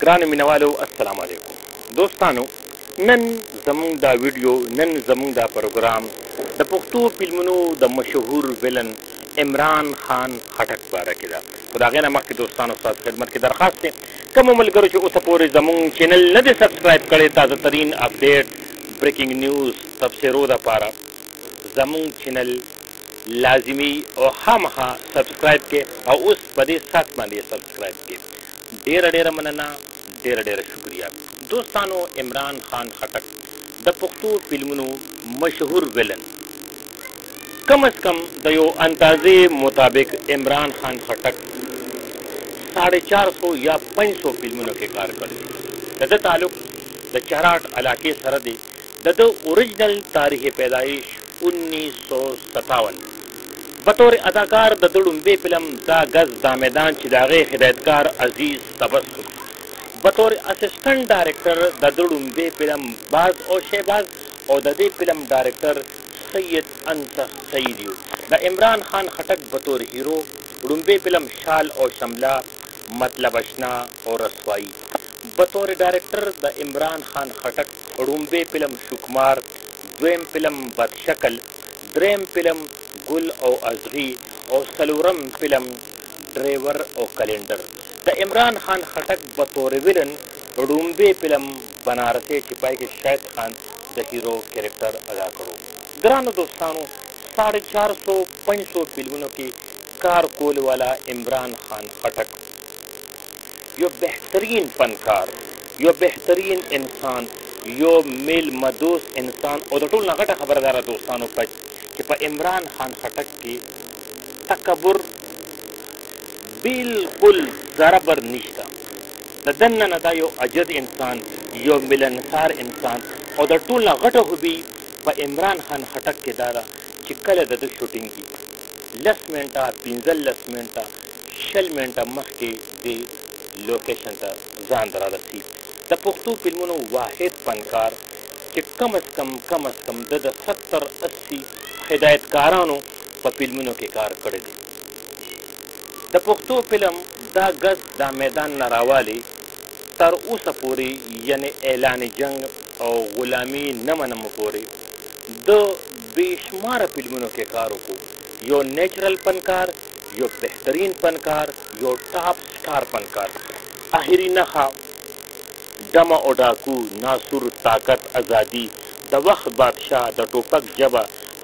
ګرانو مینوالو السلام علیکم دوستانو نن زمونږ دا ویډیو نن زمونږ دا پروګرام د پښتو فلمونو د مشهور ویلن عمران خان خټک باره کې ده خو د هغې نه مخکې دوستانو ستاسو خدمت کې درخواست دی کومو ملګرو چې اوسه پورې زمونږ چینل نه دی سبسکرایب کړی تازه ترین اپډیټ بریکینګ نیوز تبصرو دپاره زمونږ چینل لازمی او خامخا سبسکرایب که او اوس په دی سات باندی یی سبسکرایب که ډیره ډیره مننه ډیره ډیره شکریه دوستانو عمران خان خټک د پښتو فلمونو مشهور ویلن کم از کم د یو انتازی مطابق عمران خان خټک ساړه چار سو یا پنج سو فلمونو کی کار کړی دی د ده تعلق د چراټ علاقی سره دی د ده اورجنل تاریخ پیدایش انیس سو ستاون بطور اداکار د ده ړومبی فلم دا ګز دا میدان چی د هغه هدایتکار عزیز تبسم بطور اسسټنټ ډایرکټر د ده ړومبی فلم باز او شهباز او د دې فلم ډایرکټر سید انصف سعید یو د عمران خان خټک بطور هیرو ړومبی فلم شال او شمله مطلب اشنا او رسوایی بطور ډايرکټر د عمران خان خټک ړومبی فلم شوکمار، دويم فلم بد شکل، دريم فلم ګل او ازغي او څلورم فلم ډريور او کلينډر د عمران خان خټک بطور ويلن ړومبی فلم بنارسې چې پای کې شاهد خان د هيرو کرکټر ادا کړو ګرانو دوستانو ساړه چار سو پنج سو فلمونو کې کار کول والا عمران خان خټک یو بهترین فنکار، یو بهترین انسان، یو میلمه دوست انسان او د ټولو نه غټه خبره داده دوستانو په چې په عمران خان خټک کې تکبر بلکل ذره بر نشته د دننه نه دا یو عجز انسان، یو ملنسار انسان او د ټولو نه غټه خوبي په عمران خان خټک کې داده چې کله د ده شوټینګ کیږي لس منټه، پنځلس منټه، شل منټه مخکې دې لوکېشن ته ځان رارسي د پښتو فلمونو واحد فنکار چې کم از کم کم از کم ده د ستر اسي هدایت کارانو په فلمونو کې کار کړی دی د پښتو فلم دا ګز دا میدان نه راوالې تر اوسه پورې یعنې اعلان جنګ او غلامي نه منم پورې ده بې شماره فلمونو کې کار وکړو یو نیچرل فنکار یو بهترین فنکار یو ټاپ سټار فنکار احری نښه ډم او ډاکو ناسور طاقت ازادی د وخت بادشاه د ټوپک ژبه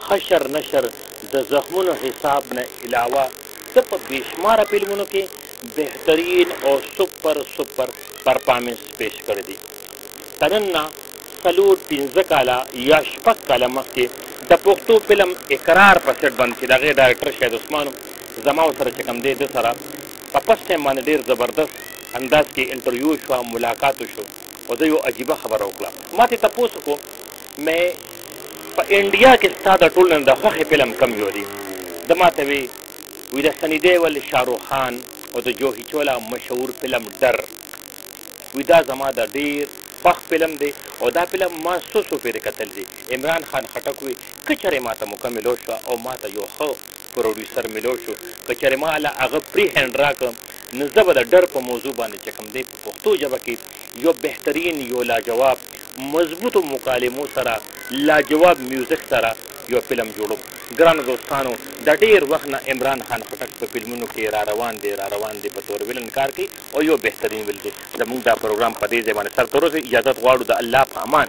حشر نشر د زخمونو حساب نه علاوه ده په بی شماره فلمونو کی بهترین او سپر سپر پرفامنس پیش کړی دی. ترنن نه څلور پنځه کاله یا شپږ کاله مخکې د پښتو فلم اقرار په سیټ باندې چې د هغې ډایرکټر شاهد عثمان و، زما او سره چې کوم دی ده سره په فرسټ ټایم باندې ډېر زبردست انداز کې انټرویو وشوه، ملاقات وشو او ده یو عجیبه خبره وکړه. ما ترې تپوس وکړو مې په انډیا کې ستا د ټولو نه د خوښې فلم کوم یو دی؟ ده ما ته وې وي د سني دیول، شاروخ خان او د جوهي چولا مشهور فلم ډر وی دا زما ده ډیر خوښ فلم دی او دا فلم ما څو څو پیری کتل دی عمران خان خټک وی که چری ماته موکه میلو شوه او ماته یو ښه پروډیوسر میلو شو که چری ما له هغه پری هنډ راکړ نو زه به د ډر په موضوع باندی چه کوم دی په پښتو ژبه کی یو بهترین یو لاجواب مضبوطو مکالمو سره لاجواب میوزک سره یو فلم جوړوم ګرانو دوستانو د ډیر وخت نه عمران خان خټک په فلمونو کی راروان دی راروان دی په تور ویلن کار کوي او یو بهترین ویل دی زمونږ دا پروګرام په دی ځای باندی سر ته ورسوی اجازت غواړو د الله په امان.